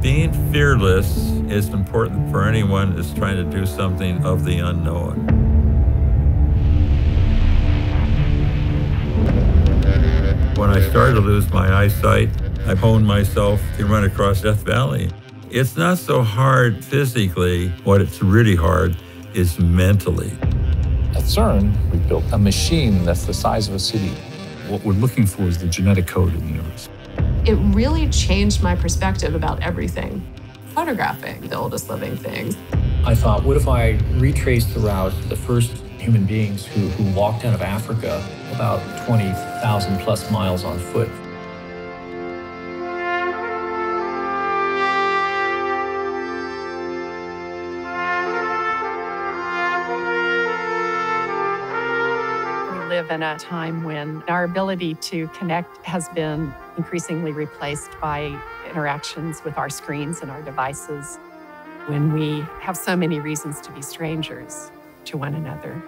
Being fearless is important for anyone that's trying to do something of the unknown. When I started to lose my eyesight, I honed myself to run across Death Valley. It's not so hard physically. What it's really hard is mentally. At CERN, we built a machine that's the size of a city. What we're looking for is the genetic code of the universe. It really changed my perspective about everything. Photographing the oldest living things. I thought, what if I retraced the route the first human beings who, who walked out of Africa about 20,000 plus miles on foot? Live in a time when our ability to connect has been increasingly replaced by interactions with our screens and our devices when we have so many reasons to be strangers to one another.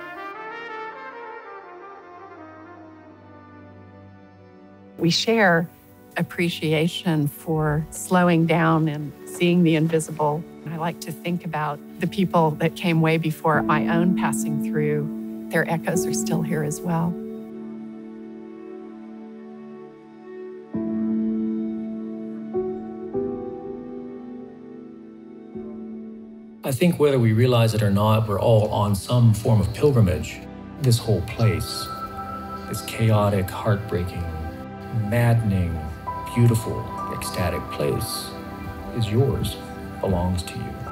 We share appreciation for slowing down and seeing the invisible. I like to think about the people that came way before my own passing through their echoes are still here as well. I think whether we realize it or not, we're all on some form of pilgrimage. This whole place, this chaotic, heartbreaking, maddening, beautiful, ecstatic place is yours, belongs to you.